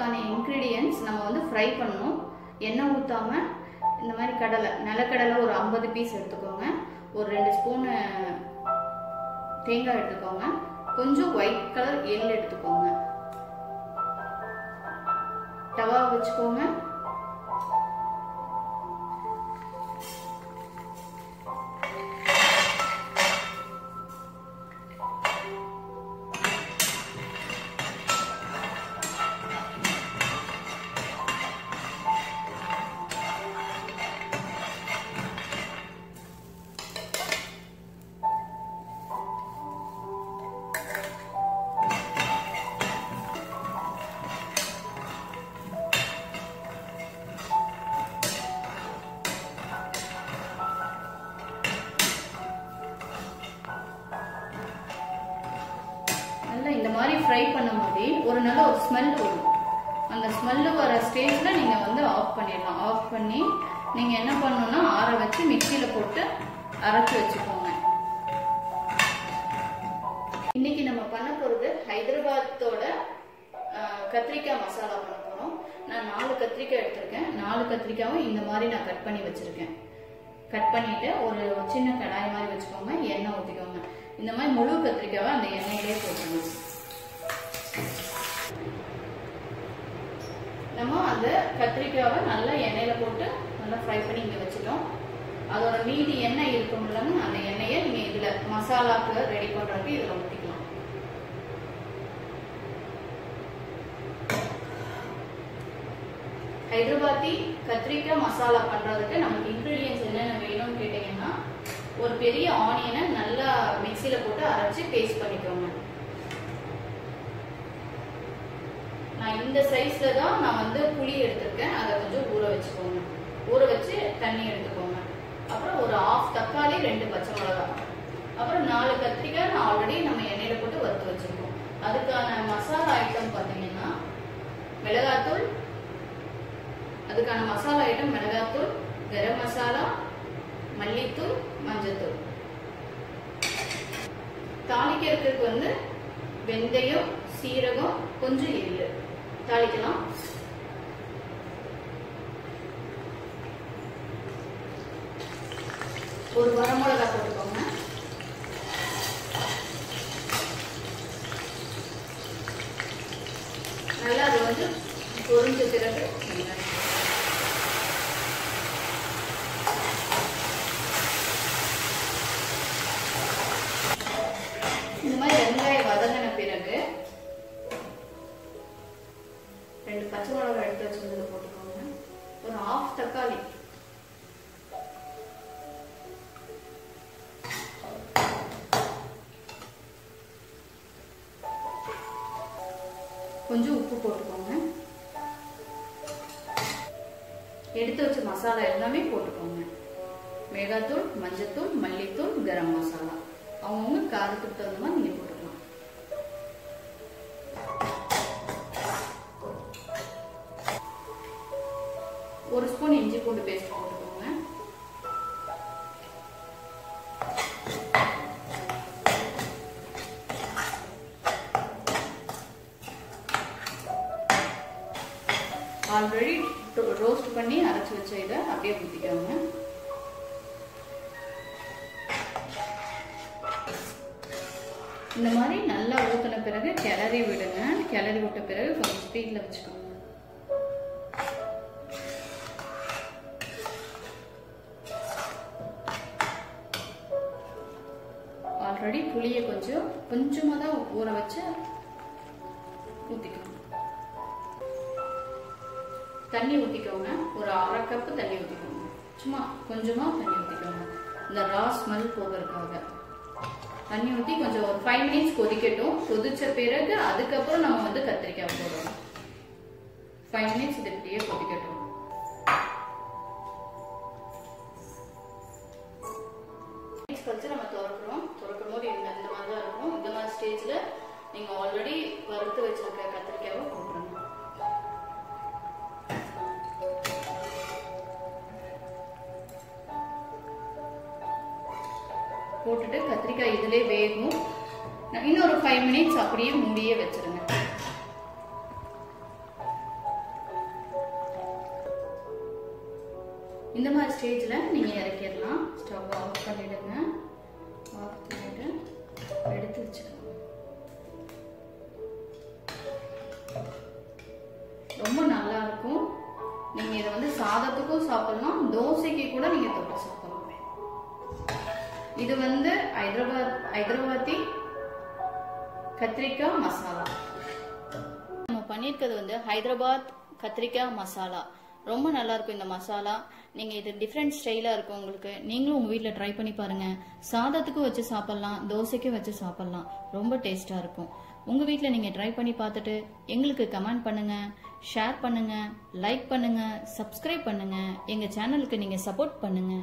அதுக்கான இன்க்ரீடியன்ஸ் நம்ம வந்து ஃப்ரை பண்ணணும். எண்ணெய் ஊற்றாம இந்த மாதிரி கடலை நிலக்கடலை ஒரு ஐம்பது பீஸ் எடுத்துக்கோங்க. ஒரு ரெண்டு ஸ்பூனு தேங்காய் எடுத்துக்கோங்க. கொஞ்சம் ஒயிட் கலர் எள் எடுத்துக்கோங்க. தவா வச்சுக்கோங்க. நல்லா இந்த மாதிரி ஃப்ரை பண்ணும்போதே ஒரு நல்ல ஒரு ஸ்மெல் வரும். அந்த ஸ்மெல்லு வர ஸ்டேஜில் நீங்கள் வந்து ஆஃப் பண்ணிடலாம். ஆஃப் பண்ணி நீங்கள் என்ன பண்ணணும்னா ஆற வச்சு மிக்சியில் போட்டு அரைச்சி வச்சுக்கோங்க. இன்னைக்கு நம்ம பண்ண போகிறது ஹைதராபாத்தோட கத்திரிக்காய் மசாலா பண்ண போகிறோம் நான் நாலு கத்திரிக்காய் எடுத்திருக்கேன். நாலு கத்திரிக்காயும் இந்த மாதிரி நான் கட் பண்ணி வச்சுருக்கேன். கட் பண்ணிட்டு ஒரு சின்ன கடாய் மாதிரி வச்சுக்கோங்க. எண்ணெய் ஊற்றிக்கோங்க இந்த மாதிரி முழு கத்திரிக்காவை அந்த எண்ணெயிலே போட்டுருங்க அந்த கத்திரிக்காவை நல்லா எண்ணெயில் போட்டு நல்லா ஃப்ரை பண்ணி இங்கே வச்சுட்டோம். அதோட மீதி எண்ணெய் இருக்கும் இல்லைங்க அந்த எண்ணெயை நீங்கள் இதில் மசாலாக்கு ரெடி பண்ணுறதுக்கு இதில் ஊற்றிக்கலாம் ஹைதராபாத்தி கத்திரிக்காய் மசாலா பண்ணுறதுக்கு நமக்கு இன்க்ரீடியன்ஸ் என்னென்ன வேணும்னு கேட்டிங்கன்னா ஒரு பெரிய ஆனியனை நல்லா மிக்சியில் போட்டு அரைச்சி பேஸ்ட் பண்ணிக்கோங்க. நான் இந்த சைஸ்ல தான் நான் வந்து புளி எடுத்திருக்கேன். அதை கொஞ்சம் ஊற வச்சுக்கோங்க. ஊற வச்சு தண்ணி எடுத்துக்கோங்க. அப்புறம் ஒரு ஆஃப் தக்காளி ரெண்டு பச்சை மிளகாய். அப்புறம் நாலு கத்திரிக்காய் நான் ஆல்ரெடி நம்ம எண்ணெயில போட்டு வறுத்து வச்சிருக்கோம். அதுக்கான மசாலா ஐட்டம் பார்த்தீங்கன்னா மிளகாத்தூள். அதுக்கான மசாலா ஐட்டம் மிளகாத்தூள் கரம் மசாலா மல்லித்தூள் மஞ்சத்தூள். தாளிக்கிறதுக்கு வந்து வெந்தயம் சீரகம் கொஞ்சம் எள்ளு. தாளிக்கலாம் ஒரு வரமிளகா போட்டுக்கோங்க. நல்லா அது வந்து பொறிஞ்ச பிறகு பச்சை மிளகாய் எடுத்து வச்சிருந்தது போட்டுக்கோங்க. ஒரு ஆஃப் தக்காளி. கொஞ்சம் உப்பு போட்டுக்கோங்க. எடுத்து வச்ச மசாலா எல்லாமே போட்டுக்கோங்க. மிளகாத்தூள் மஞ்சத்தூள் மல்லித்தூள் கரம் மசாலா. அவங்கவுங்க காரத்துக்கு தகுந்த மாதிரி நீங்கள் போட்டுக்கலாம். ஒரு ஸ்பூன் இஞ்சி பூண்டு பேஸ்ட் போட்டுக்கோங்க. ஆல்ரெடி ரோஸ்ட் பண்ணி அரைச்சி வச்ச இதை அப்படியே ஊற்றிக்கோங்க இந்த மாதிரி நல்லா ஊற்றின பிறகு கிளறி விடுங்க. கிளறி விட்ட பிறகு கொஞ்சம் ஸ்பீடில் வச்சுக்கோங்க. ஆல்ரெடி புளியை கொஞ்சம் கொஞ்சமாக தான் ஊற வச்சு ஊற்றிக்கணும் தண்ணி ஊற்றிக்கோங்க ஒரு அரை கப்பு தண்ணி ஊற்றிக்கோங்க சும்மா கொஞ்சமாக தண்ணி ஊற்றிக்கோங்க இந்த ரா ஸ்மெல் போகிறதுக்காக. தண்ணி ஊற்றி கொஞ்சம் ஒரு ஃபைவ் மினிட்ஸ் கொதிக்கட்டும். கொதிச்ச பிறகு அதுக்கப்புறம் நம்ம வந்து கத்திரிக்காய் போடுறோம் ஃபைவ் மினிட்ஸ் இது இப்படியே கொதிக்கட்டும். மினிட்ஸ் கழிச்சு நம்ம திறக்கிறோம். திறக்கும் போது இந்த இந்த மாதிரி தான் இருக்கும். இந்த மாதிரி ஸ்டேஜில் நீங்கள் ஆல்ரெடி வறுத்து வச்சிருக்க கத்திரிக்காவும் போட்டுருங்க. போட்டுட்டு கத்திரிக்காய் இதிலே வேகும் இன்னொரு ஃபைவ் மினிட்ஸ் அப்படியே மூடியே வச்சிருங்க. இந்த மாதிரி ஸ்டேஜில் நீங்கள் இறக்கிடலாம். ஸ்டவ் ஆஃப் பண்ணிவிடுங்க ஆஃப் பண்ணிவிட்டு எடுத்து வச்சுக்கலாம். ரொம்ப நல்லா இருக்கும். நீங்க இதை வந்து சாதத்துக்கும் சாப்பிடலாம். தோசைக்கு கூட நீங்க தொட்டு சாப்பிடலாம். இது வந்து ஹைதராபாத் ஹைதராபாத்தி கத்திரிக்காய் மசாலா. நம்ம பண்ணியிருக்கிறது வந்து ஹைதராபாத் கத்திரிக்காய் மசாலா. ரொம்ப நல்லா இருக்கும் இந்த மசாலா. நீங்க இது டிஃப்ரெண்ட் ஸ்டைலா இருக்கும் உங்களுக்கு. நீங்களும் உங்க வீட்டில் ட்ரை பண்ணி பாருங்க. சாதத்துக்கும் வச்சு சாப்பிடலாம் தோசைக்கும் வச்சு சாப்பிடலாம். ரொம்ப டேஸ்டா இருக்கும். உங்க வீட்டில் நீங்க ட்ரை பண்ணி பார்த்துட்டு எங்களுக்கு கமெண்ட் பண்ணுங்க ஷேர் பண்ணுங்க லைக் பண்ணுங்க சப்ஸ்கிரைப் பண்ணுங்க. எங்க சேனலுக்கு நீங்க சப்போர்ட் பண்ணுங்க.